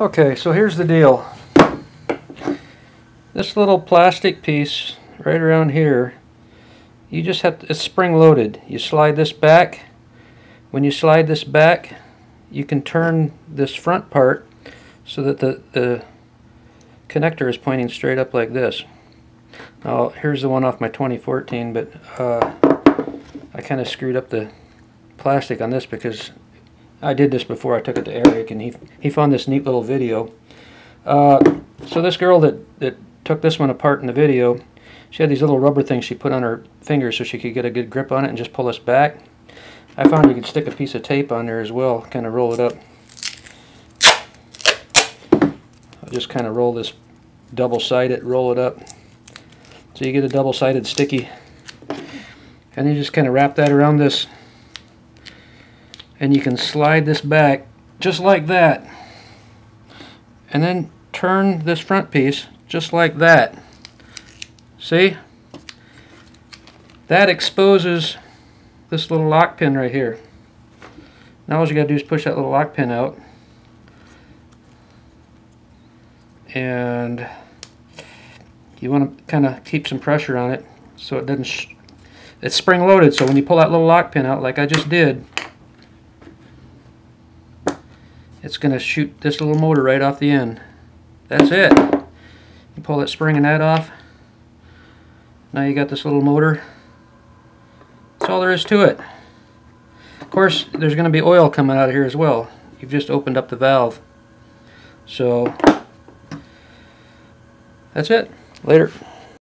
Okay, so here's the deal. This little plastic piece right around here, you just have to, it's spring loaded. You slide this back. When you slide this back, you can turn this front part so that the, the connector is pointing straight up like this. Now here's the one off my 2014, but uh, I kind of screwed up the plastic on this because I did this before I took it to Eric, and he he found this neat little video. Uh, so this girl that that took this one apart in the video, she had these little rubber things she put on her fingers so she could get a good grip on it and just pull this back. I found you could stick a piece of tape on there as well, kind of roll it up. I'll just kind of roll this double-sided, roll it up. So you get a double-sided sticky. And you just kind of wrap that around this and you can slide this back just like that. And then turn this front piece just like that. See? That exposes this little lock pin right here. Now all you gotta do is push that little lock pin out. And you want to kind of keep some pressure on it so it doesn't it's spring loaded so when you pull that little lock pin out like I just did it's going to shoot this little motor right off the end. That's it. You pull that spring and that off. Now you got this little motor. That's all there is to it. Of course, there's going to be oil coming out of here as well. You've just opened up the valve. So, that's it. Later.